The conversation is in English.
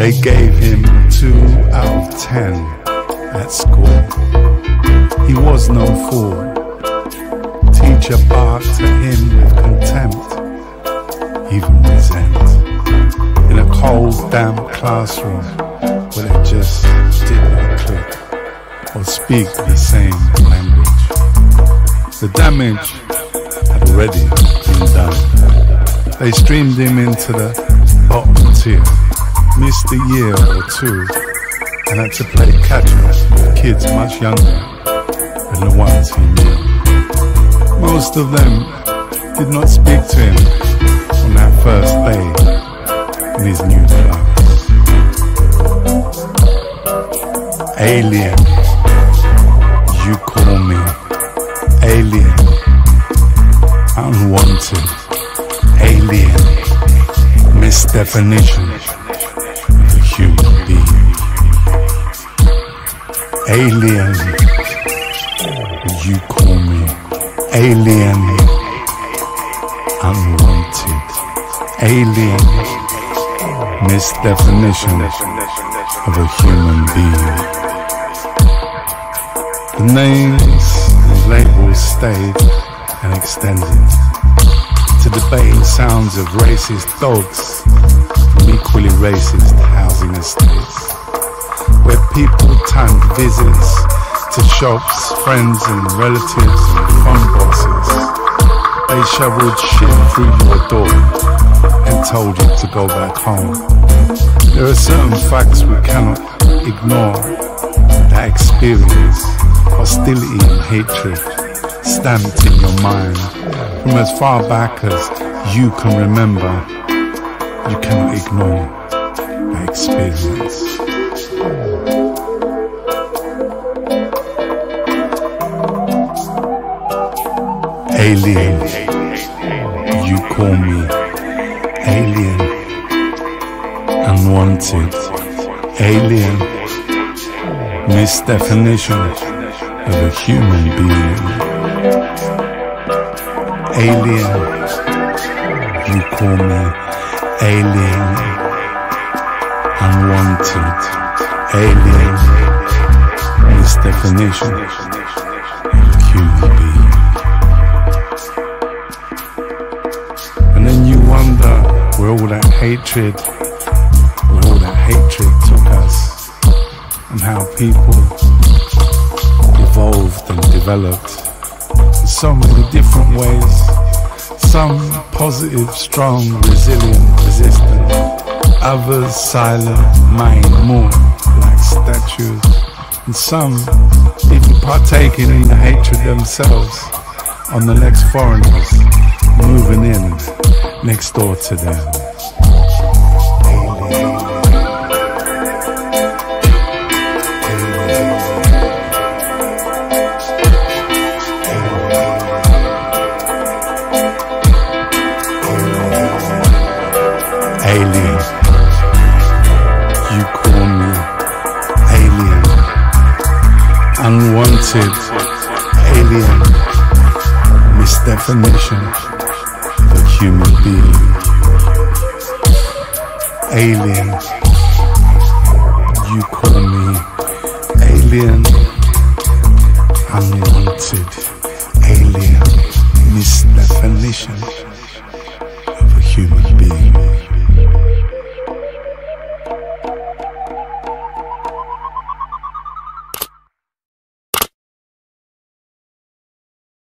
They gave him two out of ten at school. He was no fool. Teacher barked at him with contempt, even resent. In a cold, damp classroom, well, it just did not click or speak the same language. The damage had already been done. They streamed him into the bottom tier, missed a year or two, and had to play catch up with kids much younger than the ones he knew. Most of them did not speak to him on that first day in his new class. Alien, you call me alien, unwanted, alien, misdefinition Alien, you call me alien, unwanted, alien, misdefinition of a human being. The names and labels stayed and extended to debating sounds of racist dogs from equally racist housing estates, where people timed visits to shops, friends and relatives and phone bosses. They shoveled shit through your door and told you to go back home. There are certain facts we cannot ignore. That experience, hostility and hatred stamped in your mind from as far back as you can remember. You cannot ignore that experience. Alien, you call me alien, unwanted, alien, misdefinition of a human being. Alien, you call me alien, unwanted, alien, misdefinition hatred, where all that hatred took us, and how people evolved and developed in so many different ways. Some positive, strong, resilient, resistant. Others silent, mind more like statues. And some even partaking in the hatred themselves on the next foreigners moving in next door to them. alien. You call me alien. Unwanted alien. Misdefinition of a human being. Alien. You call me alien. Unwanted alien. Misdefinition of a human being.